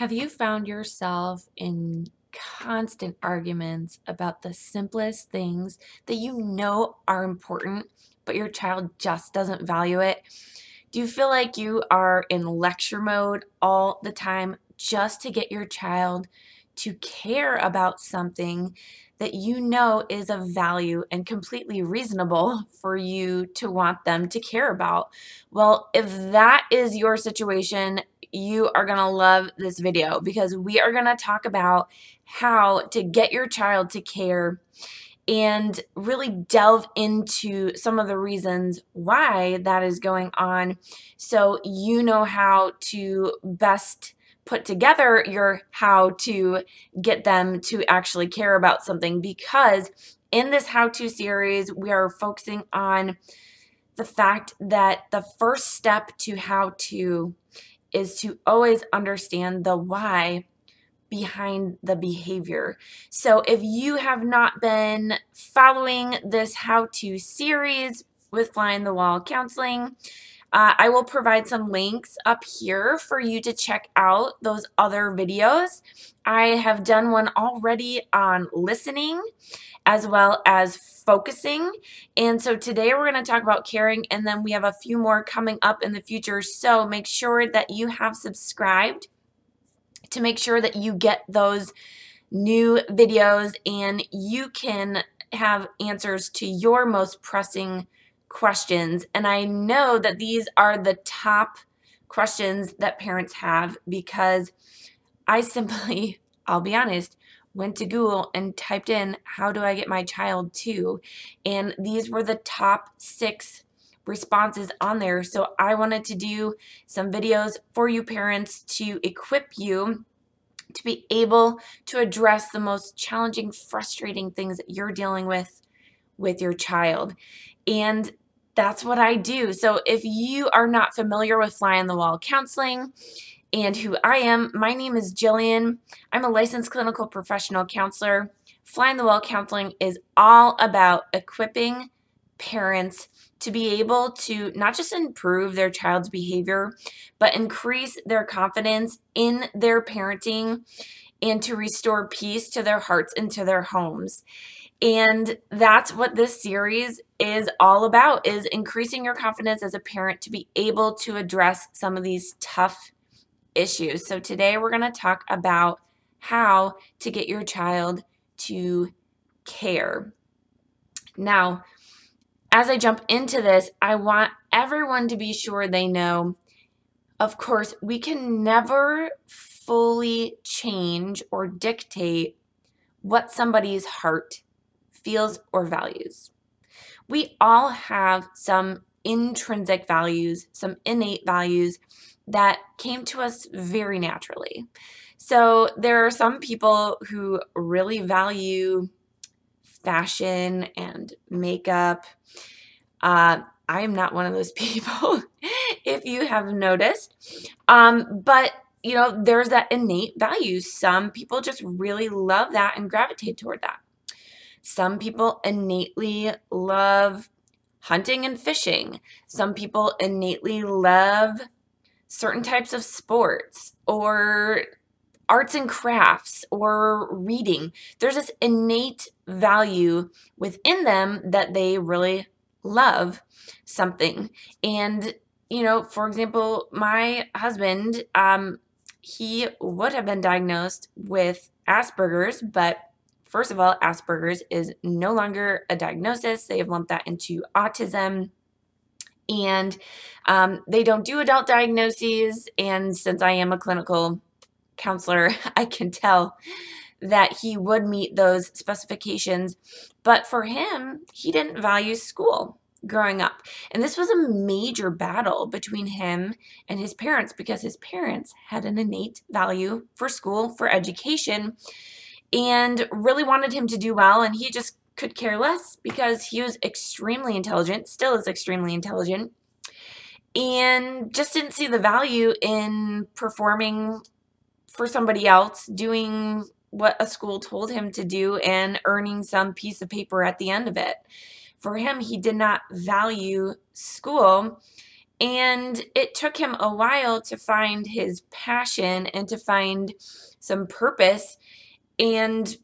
Have you found yourself in constant arguments about the simplest things that you know are important, but your child just doesn't value it? Do you feel like you are in lecture mode all the time just to get your child to care about something that you know is of value and completely reasonable for you to want them to care about? Well, if that is your situation, you are going to love this video because we are going to talk about how to get your child to care and really delve into some of the reasons why that is going on. So you know how to best put together your how to get them to actually care about something because in this how to series we are focusing on the fact that the first step to how to is to always understand the why behind the behavior. So if you have not been following this how-to series with Fly on the Wall Counseling, uh, I will provide some links up here for you to check out those other videos. I have done one already on listening as well as focusing. And so today we're going to talk about caring and then we have a few more coming up in the future. So make sure that you have subscribed to make sure that you get those new videos and you can have answers to your most pressing questions. And I know that these are the top questions that parents have because I simply, I'll be honest, went to Google and typed in, How do I get my child to? And these were the top six responses on there. So I wanted to do some videos for you parents to equip you to be able to address the most challenging, frustrating things that you're dealing with with your child. And that's what I do. So if you are not familiar with Fly on the Wall counseling and who I am, my name is Jillian. I'm a licensed clinical professional counselor. Fly on the Wall counseling is all about equipping parents to be able to not just improve their child's behavior, but increase their confidence in their parenting and to restore peace to their hearts and to their homes. And that's what this series is all about is increasing your confidence as a parent to be able to address some of these tough issues. So today we're going to talk about how to get your child to care. Now, as I jump into this, I want everyone to be sure they know, of course, we can never fully change or dictate what somebody's heart feels or values. We all have some intrinsic values, some innate values that came to us very naturally. So there are some people who really value fashion and makeup. Uh, I am not one of those people, if you have noticed. Um, but, you know, there's that innate value. Some people just really love that and gravitate toward that. Some people innately love hunting and fishing. Some people innately love certain types of sports or arts and crafts or reading. There's this innate value within them that they really love something. And, you know, for example, my husband, um, he would have been diagnosed with Asperger's, but first of all, Asperger's is no longer a diagnosis. They have lumped that into autism and um, they don't do adult diagnoses. And since I am a clinical counselor, I can tell that he would meet those specifications. But for him, he didn't value school growing up. And this was a major battle between him and his parents because his parents had an innate value for school, for education, and really wanted him to do well. And he just could care less because he was extremely intelligent, still is extremely intelligent, and just didn't see the value in performing for somebody else, doing what a school told him to do, and earning some piece of paper at the end of it. For him, he did not value school. And it took him a while to find his passion and to find some purpose. And,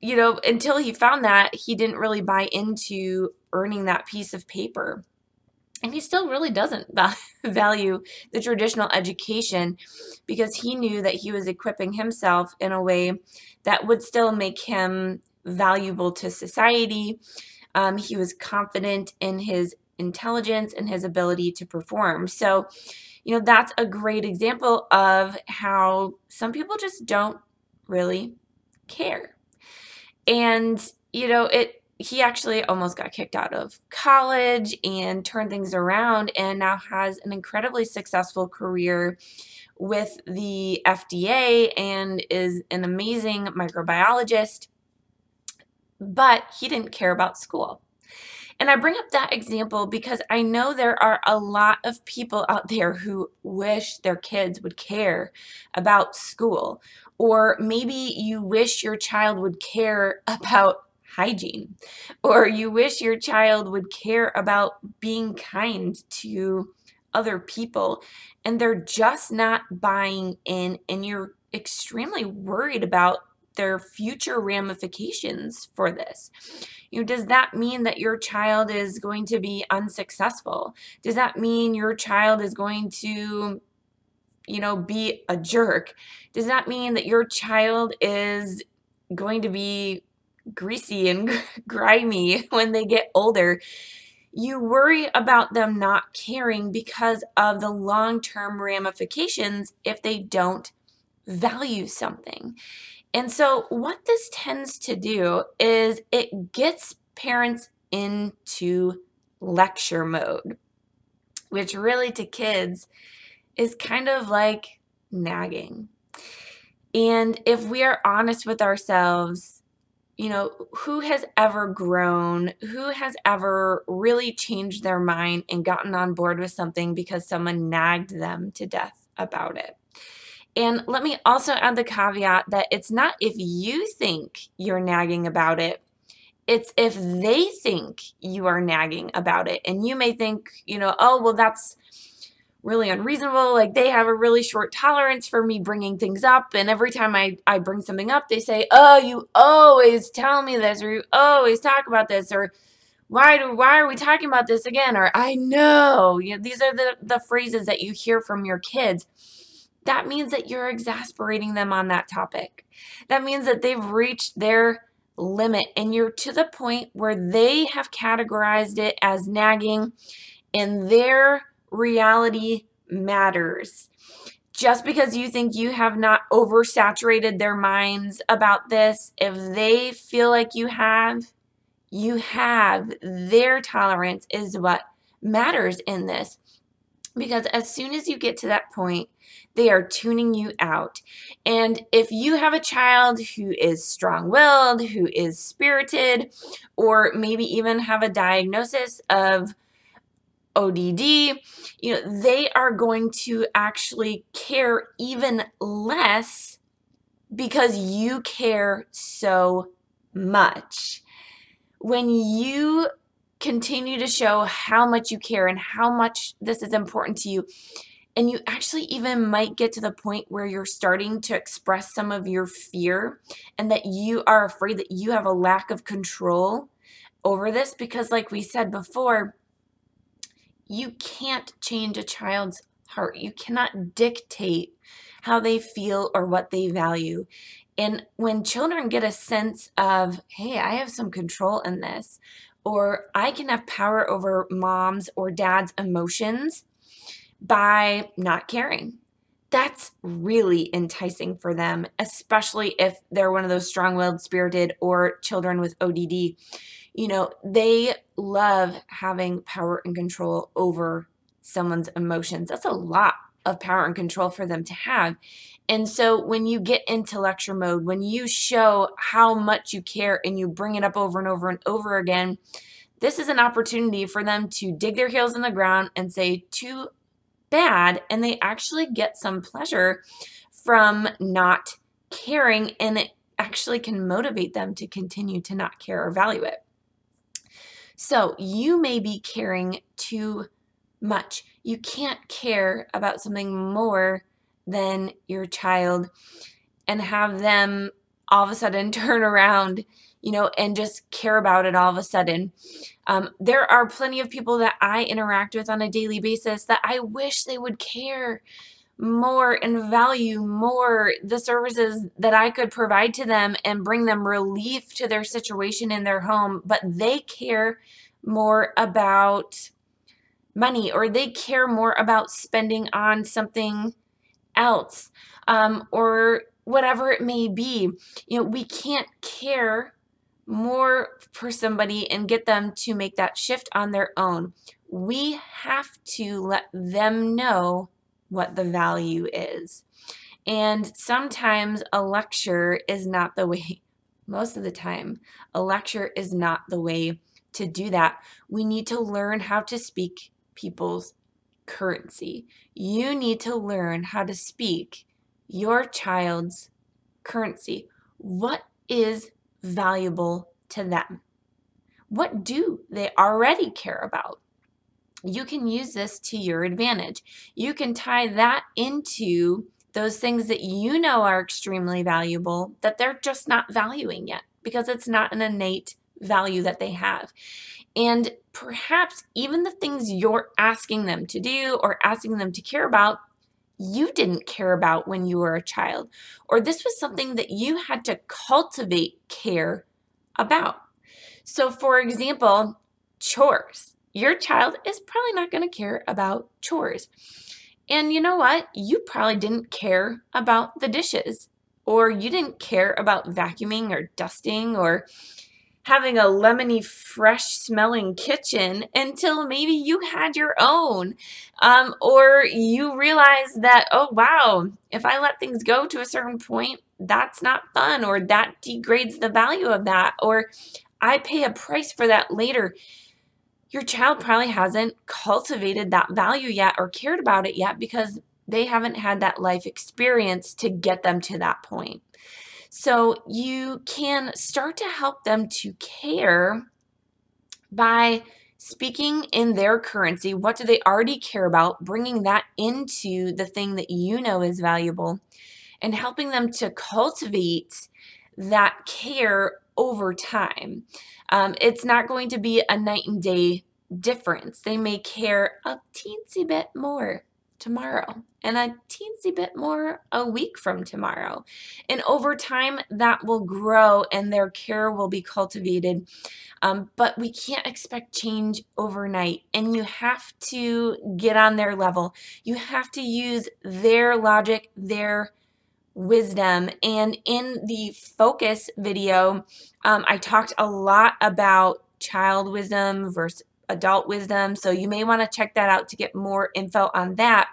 you know, until he found that, he didn't really buy into earning that piece of paper. And he still really doesn't value the traditional education because he knew that he was equipping himself in a way that would still make him valuable to society. Um, he was confident in his intelligence and his ability to perform. So, you know, that's a great example of how some people just don't really care. And, you know, it he actually almost got kicked out of college and turned things around and now has an incredibly successful career with the FDA and is an amazing microbiologist. But he didn't care about school. And I bring up that example because I know there are a lot of people out there who wish their kids would care about school. Or maybe you wish your child would care about hygiene, or you wish your child would care about being kind to other people, and they're just not buying in, and you're extremely worried about their future ramifications for this. You know, does that mean that your child is going to be unsuccessful? Does that mean your child is going to you know, be a jerk? Does that mean that your child is going to be greasy and grimy when they get older. You worry about them not caring because of the long term ramifications if they don't value something. And so, what this tends to do is it gets parents into lecture mode, which really to kids is kind of like nagging. And if we are honest with ourselves, you know, who has ever grown, who has ever really changed their mind and gotten on board with something because someone nagged them to death about it? And let me also add the caveat that it's not if you think you're nagging about it, it's if they think you are nagging about it. And you may think, you know, oh, well, that's really unreasonable. Like they have a really short tolerance for me bringing things up. And every time I, I bring something up, they say, oh, you always tell me this, or you always talk about this, or why do why are we talking about this again? Or I know. You know these are the, the phrases that you hear from your kids. That means that you're exasperating them on that topic. That means that they've reached their limit and you're to the point where they have categorized it as nagging and their reality matters. Just because you think you have not oversaturated their minds about this, if they feel like you have, you have. Their tolerance is what matters in this. Because as soon as you get to that point, they are tuning you out. And if you have a child who is strong willed, who is spirited, or maybe even have a diagnosis of ODD, you know, they are going to actually care even less because you care so much. When you continue to show how much you care and how much this is important to you, and you actually even might get to the point where you're starting to express some of your fear and that you are afraid that you have a lack of control over this because like we said before you can't change a child's heart. You cannot dictate how they feel or what they value. And when children get a sense of, hey, I have some control in this, or I can have power over mom's or dad's emotions by not caring. That's really enticing for them, especially if they're one of those strong willed, spirited, or children with ODD you know, they love having power and control over someone's emotions. That's a lot of power and control for them to have. And so when you get into lecture mode, when you show how much you care and you bring it up over and over and over again, this is an opportunity for them to dig their heels in the ground and say, too bad. And they actually get some pleasure from not caring, and it actually can motivate them to continue to not care or value it. So you may be caring too much. You can't care about something more than your child and have them all of a sudden turn around, you know, and just care about it all of a sudden. Um, there are plenty of people that I interact with on a daily basis that I wish they would care more and value more the services that I could provide to them and bring them relief to their situation in their home, but they care more about money or they care more about spending on something else um, or whatever it may be. You know, we can't care more for somebody and get them to make that shift on their own. We have to let them know what the value is. And sometimes a lecture is not the way, most of the time, a lecture is not the way to do that. We need to learn how to speak people's currency. You need to learn how to speak your child's currency. What is valuable to them? What do they already care about? You can use this to your advantage. You can tie that into those things that you know are extremely valuable that they're just not valuing yet because it's not an innate value that they have. And perhaps even the things you're asking them to do or asking them to care about, you didn't care about when you were a child. Or this was something that you had to cultivate care about. So, for example, chores. Your child is probably not going to care about chores. And you know what? You probably didn't care about the dishes, or you didn't care about vacuuming or dusting or having a lemony, fresh smelling kitchen until maybe you had your own. Um, or you realize that, oh, wow, if I let things go to a certain point, that's not fun, or that degrades the value of that, or I pay a price for that later. Your child probably hasn't cultivated that value yet or cared about it yet because they haven't had that life experience to get them to that point. So you can start to help them to care by speaking in their currency. What do they already care about? Bringing that into the thing that you know is valuable and helping them to cultivate that care over time. Um, it's not going to be a night and day difference. They may care a teensy bit more tomorrow and a teensy bit more a week from tomorrow. And over time, that will grow and their care will be cultivated. Um, but we can't expect change overnight. And you have to get on their level. You have to use their logic, their wisdom. And in the focus video, um, I talked a lot about child wisdom versus adult wisdom. So you may want to check that out to get more info on that.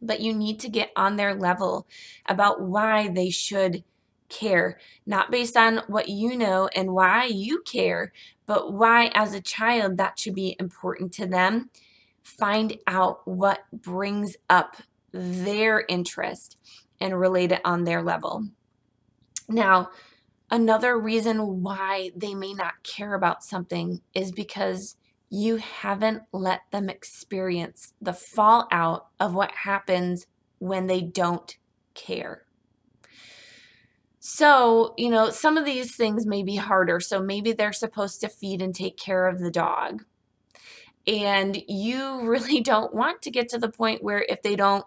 But you need to get on their level about why they should care, not based on what you know and why you care, but why as a child that should be important to them. Find out what brings up their interest and relate it on their level. Now, another reason why they may not care about something is because you haven't let them experience the fallout of what happens when they don't care. So, you know, some of these things may be harder. So maybe they're supposed to feed and take care of the dog. And you really don't want to get to the point where if they don't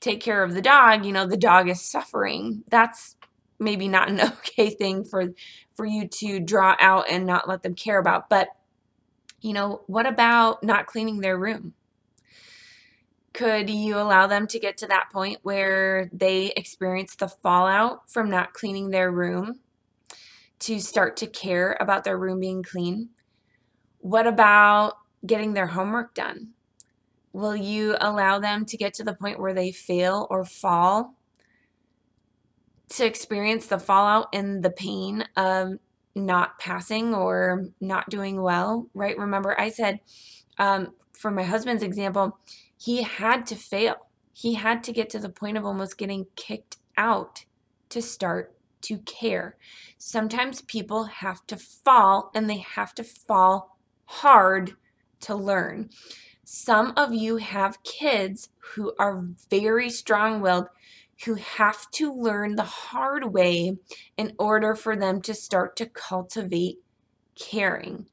take care of the dog, you know, the dog is suffering. That's maybe not an okay thing for for you to draw out and not let them care about. But you know, what about not cleaning their room? Could you allow them to get to that point where they experience the fallout from not cleaning their room to start to care about their room being clean? What about getting their homework done? Will you allow them to get to the point where they fail or fall to experience the fallout and the pain of not passing or not doing well, right? Remember, I said um, for my husband's example, he had to fail. He had to get to the point of almost getting kicked out to start to care. Sometimes people have to fall and they have to fall hard to learn. Some of you have kids who are very strong willed, who have to learn the hard way in order for them to start to cultivate caring.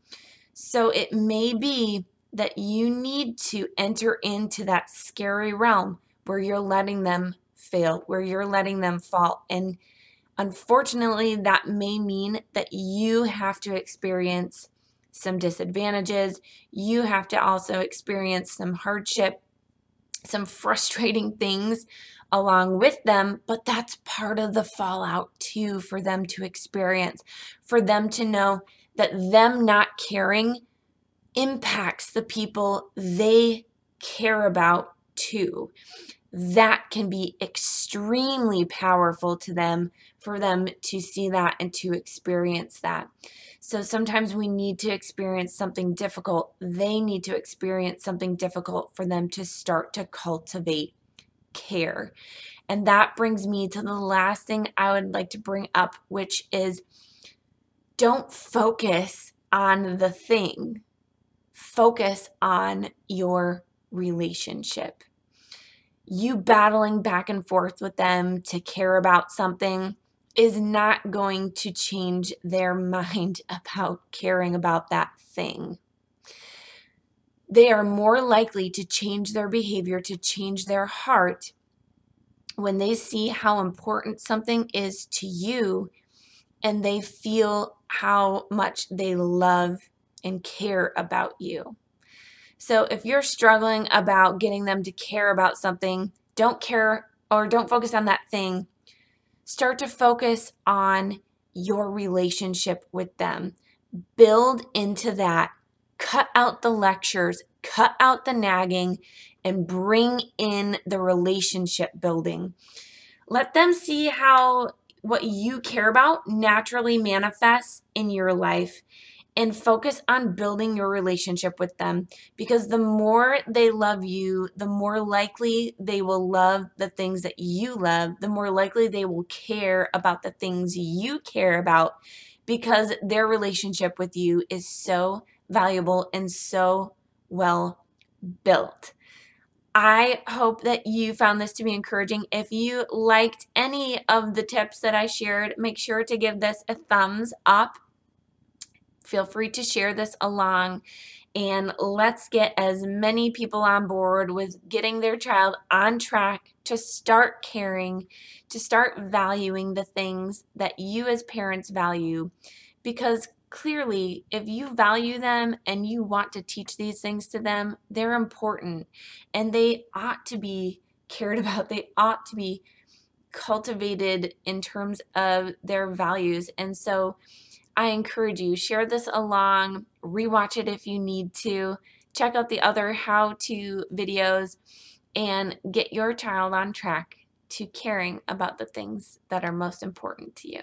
So it may be that you need to enter into that scary realm where you're letting them fail, where you're letting them fall. And unfortunately, that may mean that you have to experience some disadvantages. You have to also experience some hardship, some frustrating things along with them, but that's part of the fallout too for them to experience, for them to know that them not caring impacts the people they care about too. That can be extremely powerful to them for them to see that and to experience that. So sometimes we need to experience something difficult. They need to experience something difficult for them to start to cultivate care. And that brings me to the last thing I would like to bring up, which is don't focus on the thing, focus on your relationship. You battling back and forth with them to care about something is not going to change their mind about caring about that thing. They are more likely to change their behavior, to change their heart when they see how important something is to you and they feel how much they love and care about you. So if you're struggling about getting them to care about something, don't care or don't focus on that thing Start to focus on your relationship with them. Build into that. Cut out the lectures, cut out the nagging, and bring in the relationship building. Let them see how what you care about naturally manifests in your life and focus on building your relationship with them because the more they love you, the more likely they will love the things that you love, the more likely they will care about the things you care about because their relationship with you is so valuable and so well built. I hope that you found this to be encouraging. If you liked any of the tips that I shared, make sure to give this a thumbs up feel free to share this along and let's get as many people on board with getting their child on track to start caring, to start valuing the things that you as parents value. Because clearly, if you value them and you want to teach these things to them, they're important and they ought to be cared about. They ought to be cultivated in terms of their values. And so, I encourage you, share this along, rewatch it if you need to, check out the other how to videos, and get your child on track to caring about the things that are most important to you.